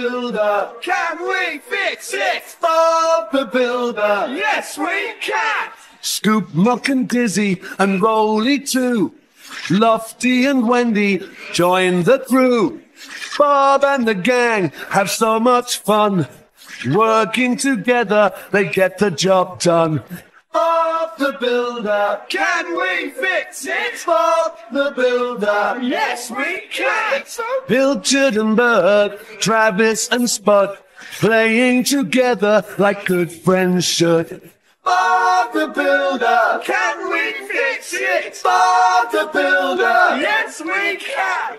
Builder. Can we fix it? Bob the Builder. Yes, we can. Scoop, Muck and Dizzy and Rolly too. Lofty and Wendy join the crew. Bob and the gang have so much fun. Working together, they get the job done. Bob the Builder. Can we fix it? Bob the Builder. Yes, we can. And Bird, Travis and Spud, playing together like good friends should. Bob the Builder. Can we fix it? Bob the Builder. Yes, we can.